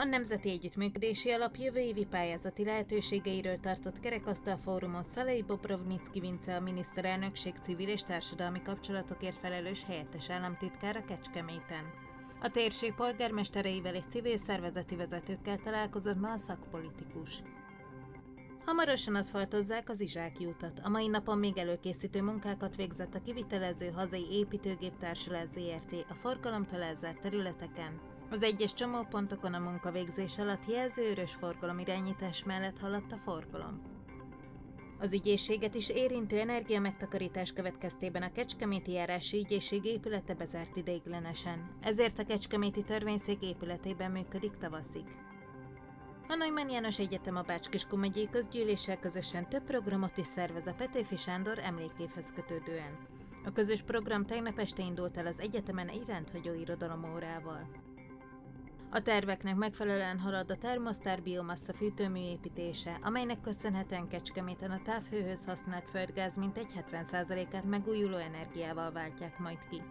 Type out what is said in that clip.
A Nemzeti Együttműködési Alap jövő évi pályázati lehetőségeiről tartott kerekasztal fórumon Szalai Bobrovnicki Vince a miniszterelnökség civil és társadalmi kapcsolatokért felelős helyettes államtitkára Kecskeméten. A térség polgármestereivel és civil szervezeti vezetőkkel találkozott ma a szakpolitikus. Hamarosan aszfaltozzák az Izsáki utat. A mai napon még előkészítő munkákat végzett a kivitelező hazai építőgép társulat ZRT a forgalomtól elzárt területeken. Az egyes csomópontokon a munkavégzés alatt jelzőörös forgalomirányítás mellett haladt a forgalom. Az ügyészséget is érintő energiamegtakarítás következtében a Kecskeméti járási ügyészség épülete bezárt ideiglenesen, ezért a Kecskeméti törvényszék épületében működik tavaszig. A Neumann János Egyetem a Bács-Kiskun megyei közgyűléssel közösen több programot is szervez a Petőfi Sándor emlékévhez kötődően. A közös program tegnap este indult el az egyetemen egy rendhagyó irodalomórával. A terveknek megfelelően halad a termosztár biomassa fűtőmű építése, amelynek köszönhetően Kecskeméten a távhőhöz használt földgáz mintegy 70%-át megújuló energiával váltják majd ki.